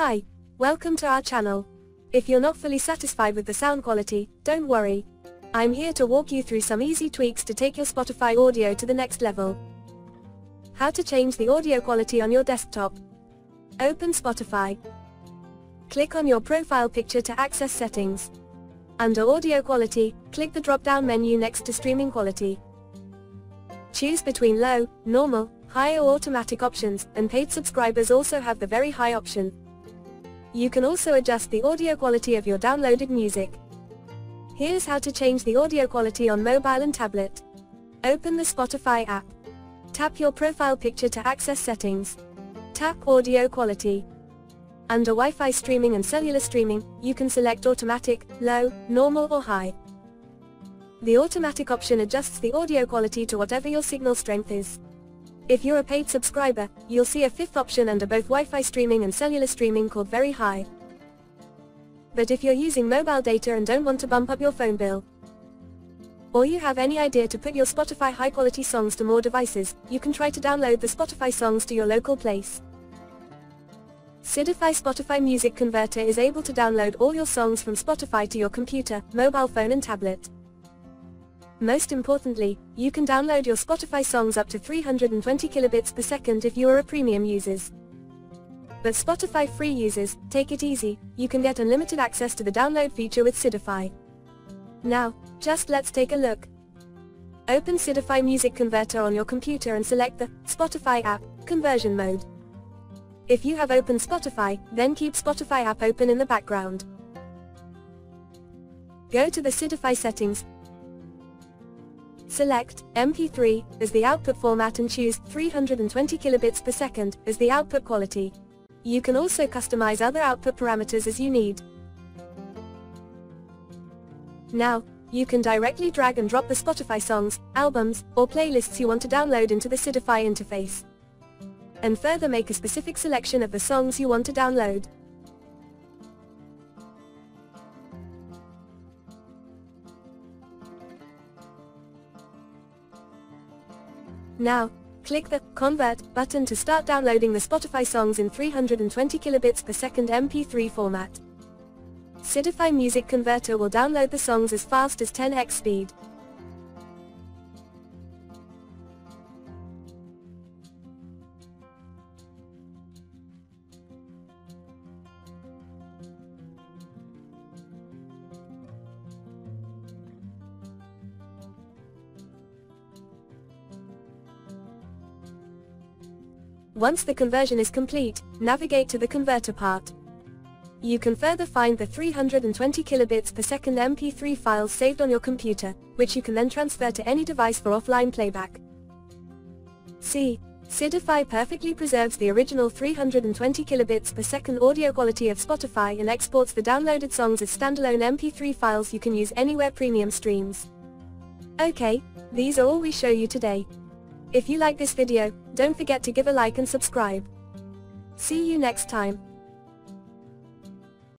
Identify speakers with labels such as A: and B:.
A: Hi, welcome to our channel. If you're not fully satisfied with the sound quality, don't worry. I'm here to walk you through some easy tweaks to take your Spotify audio to the next level. How to change the audio quality on your desktop. Open Spotify. Click on your profile picture to access settings. Under audio quality, click the drop-down menu next to streaming quality. Choose between low, normal, high or automatic options, and paid subscribers also have the very high option. You can also adjust the audio quality of your downloaded music. Here's how to change the audio quality on mobile and tablet. Open the Spotify app. Tap your profile picture to access settings. Tap audio quality. Under Wi-Fi streaming and cellular streaming, you can select automatic, low, normal or high. The automatic option adjusts the audio quality to whatever your signal strength is. If you're a paid subscriber, you'll see a fifth option under both Wi-Fi streaming and cellular streaming called Very High. But if you're using mobile data and don't want to bump up your phone bill, or you have any idea to put your Spotify high-quality songs to more devices, you can try to download the Spotify songs to your local place. Sidify Spotify Music Converter is able to download all your songs from Spotify to your computer, mobile phone and tablet. Most importantly, you can download your Spotify songs up to 320 kilobits per second if you are a premium users. But Spotify free users, take it easy, you can get unlimited access to the download feature with Sidify. Now, just let's take a look. Open Sidify Music Converter on your computer and select the Spotify app conversion mode. If you have open Spotify, then keep Spotify app open in the background. Go to the Sidify settings, Select MP3 as the output format and choose 320 kilobits per second as the output quality. You can also customize other output parameters as you need. Now, you can directly drag and drop the Spotify songs, albums, or playlists you want to download into the Sidify interface. And further make a specific selection of the songs you want to download. Now, click the Convert button to start downloading the Spotify songs in 320 kilobits per second MP3 format. Sidify Music Converter will download the songs as fast as 10x speed. Once the conversion is complete, navigate to the converter part. You can further find the 320 kilobits per second MP3 files saved on your computer, which you can then transfer to any device for offline playback. See, Sidify perfectly preserves the original 320 kilobits per second audio quality of Spotify and exports the downloaded songs as standalone MP3 files you can use anywhere premium streams. Okay, these are all we show you today. If you like this video, don't forget to give a like and subscribe. See you next time.